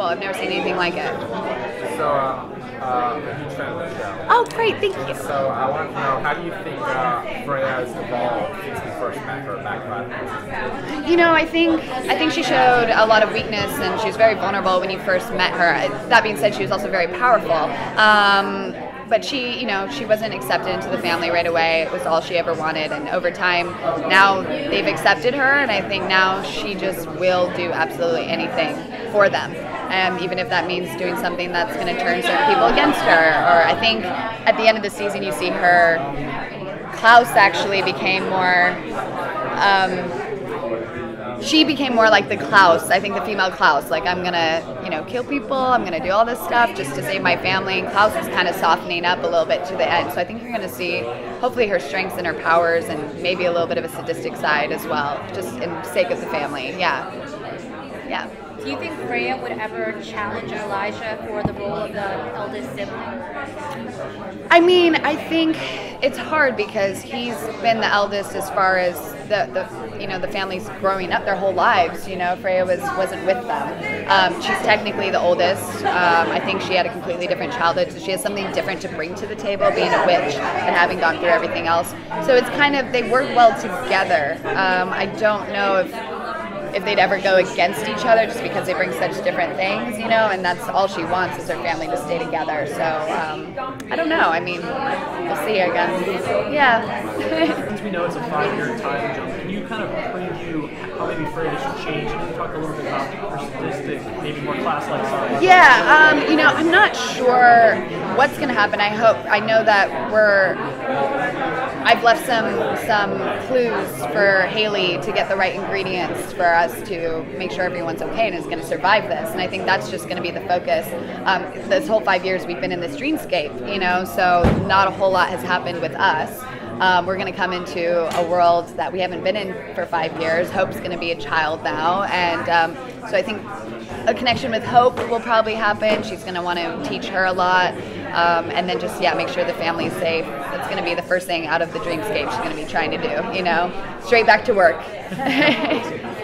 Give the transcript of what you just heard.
I've never seen anything like it. So, uh, uh, huge fan of the show. Oh, great, thank you. So, I want to know, how do you think uh, Freya has evolved since we first met her back You know, I think I think she showed a lot of weakness, and she was very vulnerable when you first met her. That being said, she was also very powerful. Um, but she, you know, she wasn't accepted into the family right away. It was all she ever wanted, and over time, now they've accepted her, and I think now she just will do absolutely anything for them. Um, even if that means doing something that's going to turn certain people against her. Or I think at the end of the season, you see her. Klaus actually became more. Um, she became more like the Klaus. I think the female Klaus. Like I'm gonna, you know, kill people. I'm gonna do all this stuff just to save my family. And Klaus is kind of softening up a little bit to the end. So I think you're gonna see, hopefully, her strengths and her powers, and maybe a little bit of a sadistic side as well, just in sake of the family. Yeah, yeah. Do you think Freya would ever challenge Elijah for the role of the eldest sibling? I mean, I think it's hard because he's been the eldest as far as the, the you know the family's growing up their whole lives. You know, Freya was wasn't with them. Um, she's technically the oldest. Um, I think she had a completely different childhood, so she has something different to bring to the table, being a witch and having gone through everything else. So it's kind of they work well together. Um, I don't know if if they'd ever go against each other just because they bring such different things, you know, and that's all she wants is her family to stay together. So um, I don't know. I mean, we'll see, I guess. Yeah. Since we know it's a five-year time jump, can you kind of preview how maybe Freya should change? And talk a little bit about her sadistic, maybe more Klaus-like side. Yeah, um, you know, I'm not sure what's going to happen. I hope, I know that we're, I've left some some clues for Hayley to get the right ingredients for us to make sure everyone's okay and is going to survive this. And I think that's just going to be the focus. Um, this whole five years we've been in this dreamscape, you know, so not a whole lot has happened with us. Um, we're going to come into a world that we haven't been in for five years. Hope's going to be a child now, and um, so I think a connection with Hope will probably happen. She's going to want to teach her a lot, um, and then just yeah, make sure the family's safe. That's going to be the first thing out of the dreamscape she's going to be trying to do. You know, straight back to work.